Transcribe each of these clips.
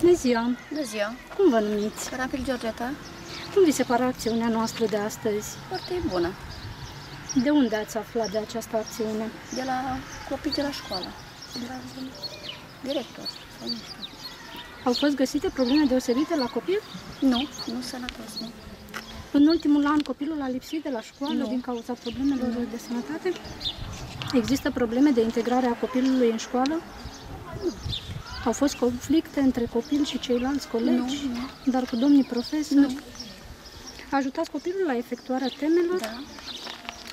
Bună ziua! Bună ziua! Cum vă numiți? Carafil Georgeta. Cum vi se pare acțiunea noastră de astăzi? Foarte bună. De unde ați aflat de această acțiune? De la copii de la școală. De la director. Sau nu știu. Au fost găsite probleme deosebite la copil? Nu, nu sănătos, nu. În ultimul an copilul a lipsit de la școală Nu. din cauza problemelor de sănătate? Există probleme de integrare a copilului în școală? Au fost conflicte între copil și ceilalți colegi, Nu, dar cu domnii profesori? Nu. Ajutați copilul la efectuarea temelor? Da,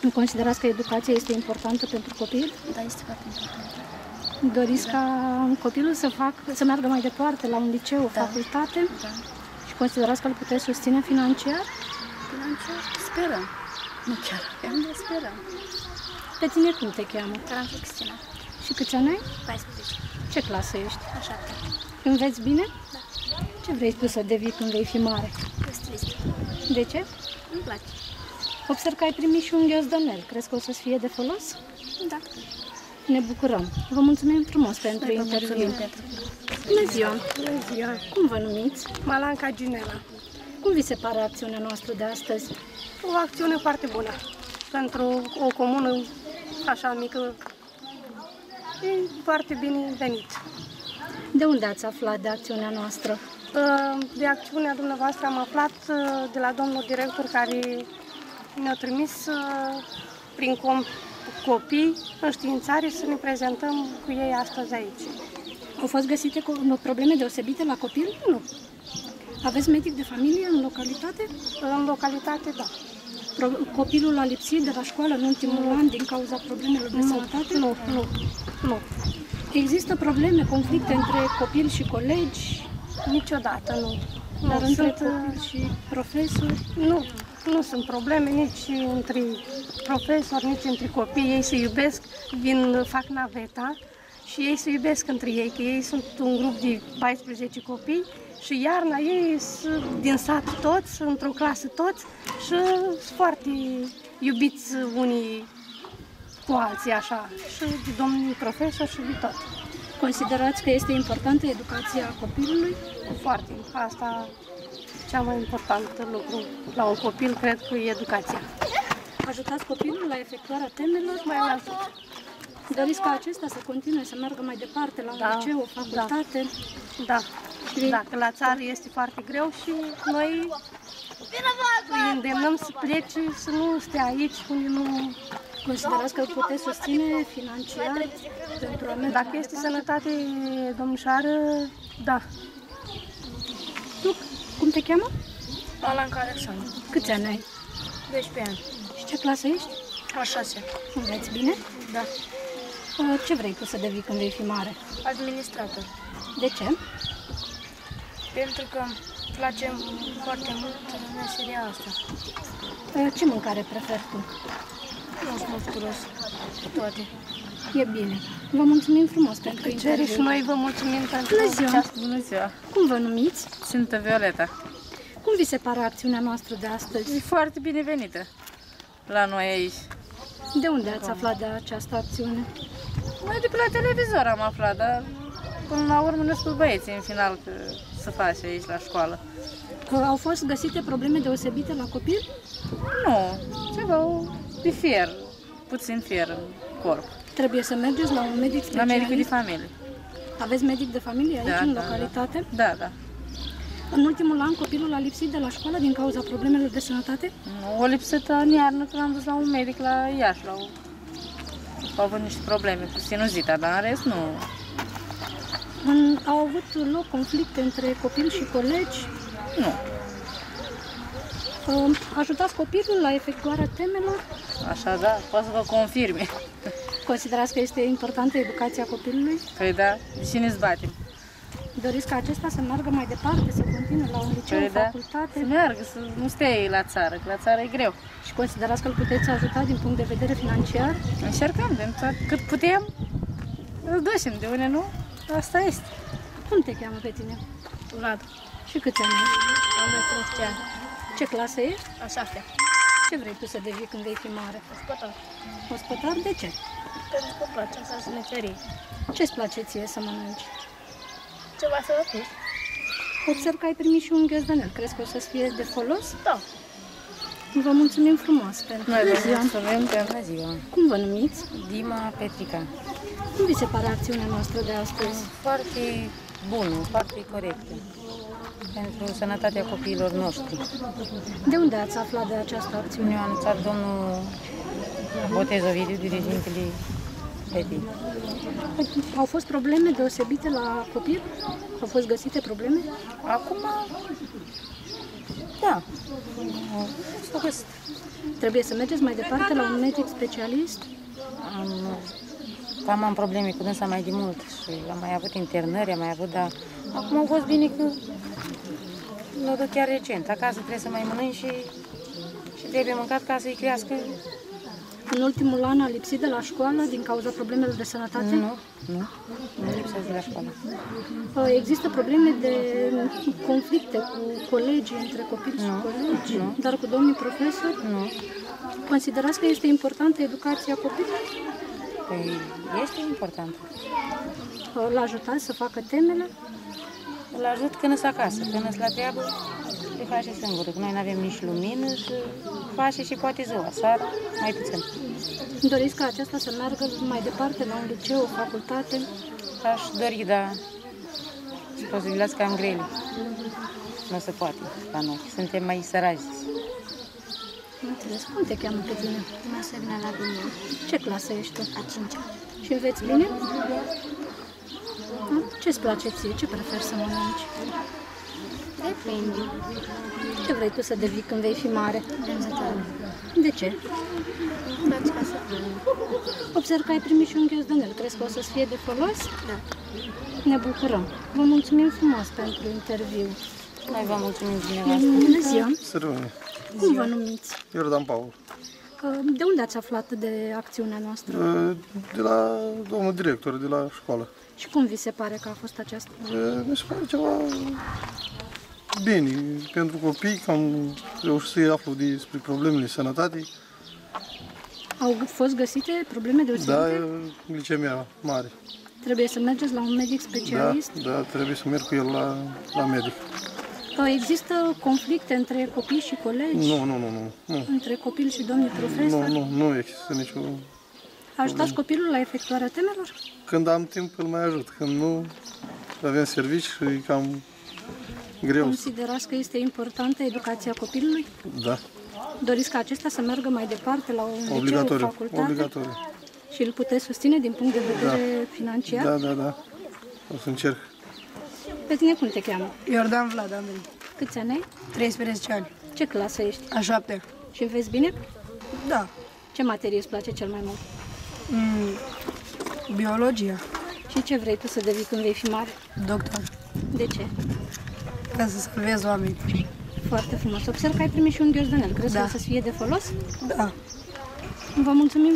Nu considerați că educația este importantă pentru copil? da, este foarte important. Doriți ca copilul să, fac, să meargă mai departe la un liceu, o Da. facultate Da. și considerați că îl puteți susține financiar? Financiar, sperăm. Nu chiar, avem de sperăm. Pe tine cum te cheamă? Carafil Cristina, Și câți ani ai? 14, Ce clasă ești? a 7. Înveți bine? Da. Ce vrei tu să devii când vei fi mare? Stilist. De ce? Îmi place. Observ că ai primit și un ghiozdanel. Crezi că o să-ți fie de folos? Da. Ne bucurăm. Vă mulțumim frumos pentru Noi vă interviu. mulțumim pentru Bună ziua! Bună ziua! Cum vă numiți? Malanca Ginela. Cum vi se pare acțiunea noastră de astăzi? O acțiune foarte bună pentru o comună așa mică. E foarte bine venit. De unde ați aflat de acțiunea noastră? De acțiunea dumneavoastră am aflat uh, de la domnul director care ne-a trimis uh, prin com- copii înștiințare să ne prezentăm cu ei astăzi aici. Au fost găsite co- probleme deosebite la copil? Nu. Aveți medic de familie în localitate? În localitate, da. Pro- copilul a lipsit de la școală în ultimul an din cauza problemelor de sănătate? Nu, nu, nu. Există probleme, conflicte între copil și colegi, Niciodată nu. dar nu, între sunt, uh, copil și profesori? Nu, nu sunt probleme nici între profesori, nici între copii. Ei se iubesc, vin, fac naveta și ei se iubesc între ei, că ei sunt un grup de 14 copii și iarna ei sunt din sat toți, într-o clasă toți și sunt foarte iubiți unii cu alții așa, și de domnii profesori și de tot. Considerați că este importantă educația copilului? Foarte. Asta cea mai importantă lucru la un copil, cred că e educația. Ajutați copilul la efectuarea temelor? Mai mult. Doriți ca acesta să continue să meargă mai departe la un Da, liceu, o facultate? Da. Și- Da, că la țară este foarte greu și noi îi îndemnăm să plece, să nu stea aici unde nu... Considerați că îl puteți susține financiar pentru a merge Dacă mai este departe? sănătate, domnișoară, da. Tu, cum te cheamă? Alanca Alexandru, Câți ani ai? 12 ani, Și ce clasă ești? a 6. Înveți bine? Da. Uh, Ce vrei tu să devii când vei fi mare? Administrator. De ce? Pentru că îmi place foarte mult meseria asta. Uh, Ce mâncare preferi tu? Nu sunt mulțumos toate. E bine. Vă mulțumim frumos pentru Cere interviu. și noi vă mulțumim pentru Bună ziua! această Bună ziua! Cum vă numiți? Sunt Violeta. Cum vi se pare acțiunea noastră de E astăzi? foarte binevenită la noi aici. De unde ați aflat de această acțiune? Noi de pe la televizor am aflat, dar până la urmă ne spus băieții în final că să faci aici la școală. Că au fost găsite probleme deosebite la copil? Nu, ceva de fier, puțin fier în corp. Trebuie să mergeți la un medic La specialist? medicul de familie. Aveți medic de familie aici, Da, în da, localitate? Da, da. În ultimul an copilul a lipsit de la școală din cauza problemelor de sănătate? Nu, o lipsit în iarnă când am dus la un medic la Iași, la o... Au avut niște probleme cu sinuzita, dar în rest nu. În, au avut loc conflicte între copil și colegi? Nu. Uh, Ajutați copilul la efectuarea temelor? Așa, da, pot să vă confirme. Considerați că este importantă educația copilului? Păi da, de cine îți batem? Doriți ca acesta să meargă mai departe, să continue la un liceu, Păi o da, facultate? să meargă, să nu stea ei la țară, că la țară e greu. Și considerați că îl puteți ajuta din punct de vedere financiar? Încercăm de tot cât putem, îl ducem, de unde nu, asta este. Cum te cheamă pe tine? Vlad, Și câți ani ai? am 12 ani. Ce clasă ești? A 7. Ce vrei tu să devii când vei fi mare? Spătar. Ospătar? De ce? Pentru că îmi place asta să meserie. Ce-ți place ție să mănânci? Ceva sănătos. Observ că ai primit și un ghiozdanel. Crezi că o să-ți fie de folos? Da. Vă mulțumim frumos pentru Noi vă ziua. mulțumim pentru ziua. Cum vă numiți? Dima Petrica. Cum vi se pare acțiunea noastră de astăzi? Foarte bună, foarte corectă. Pentru sănătatea copiilor noștri. De unde ați aflat de această acțiune? Ne-a anunțat domnul Botez Ovidiu, dirigintele Peti. Au fost probleme deosebite la copil? Au fost găsite probleme? Acum, da, s-a găsit. Trebuie să mergeți mai departe la un medic specialist? Am, cam am probleme cu dânsa mai de mult și am mai avut internări, am mai avut, dar acum au fost bine că l-au dat chiar recent. Acasă trebuie să mai mănânci și, și trebuie mâncat ca să-i crească. În ultimul an a lipsit de la școală din cauza problemelor de sănătate? Nu, nu, nu lipsesc de la școală. Uh, Există probleme de conflicte cu colegii, între copii și Nu, colegi, nu. dar cu domnii profesori? Nu, Considerați că este importantă educația copilului? păi este important. Uh, L ajutați să facă temele? Îl ajut când sunt acasă, când sunt la treabă, le face singur. Noi nu avem nici lumină și face și poate ziua, seara, mai puțin. Doriți ca aceasta să meargă mai departe la un liceu, o facultate? Aș dori, dar sunt posibilități cam grele. Nu se poate la noi. Suntem mai săraci. Nu înțeles. Cum te cheamă pe tine? Marcelina la bine. Ce clasă ești tu? A cincea. Și înveți bine? Da? Ce-ți place ție? Ce preferi să mănânci? Depinde. Ce vrei tu să devii când vei fi mare? Vânzătoare. De ce? Îmi place ca să vin. Observ că ai primit și un ghiozdanel. Crezi că o să-ți fie de folos? Da. Ne bucurăm. Vă mulțumim frumos pentru interviu. Noi vă mulțumim dumneavoastră. Bună ziua! Să rămâne. Cum vă numiți? Iordan Paul. Uh, De unde ați aflat de acțiunea noastră? De la domnul director, de la școală. Și cum vi se pare că a fost aceasta? Mi se pare ceva bine pentru copii, că am reușit să-i aflu despre problemele sănătății. Au fost găsite probleme Da, deosebite? glicemia mare. Trebuie să mergeți la un medic Da, specialist? da, trebuie să merg cu el la, la medic. Uh, Există conflicte între copii și colegi? Nu, nu, nu, nu. Nu, Între copil și domnii nu, profesori? nu, nu există nicio... Ajutați copilul la efectuarea temelor? Când am timp îl mai ajut, când nu avem servici și e cam greu. Considerați că este importantă educația copilului? Da, Doriți ca acesta să meargă mai departe la un liceu, obligatoriu, facultate? obligatoriu. Și îl puteți susține din punct de vedere financiar? Da, da, da. O să încerc. Pe tine cum te cheamă? Iordan Vlad Andrei, Câți ani ai? 13 ani, Ce clasă ești? a șaptea. Și înveți bine? Da, Ce materie îți place cel mai mult? mm, biologia, Și ce vrei tu să devii când vei fi mare? doctor, De ce? Ca să salvez oameni. Foarte frumos. Observ că ai primit și un ghiozdanel. Crezi Da. că o să-ți fie de folos? Da. Vă mulțumim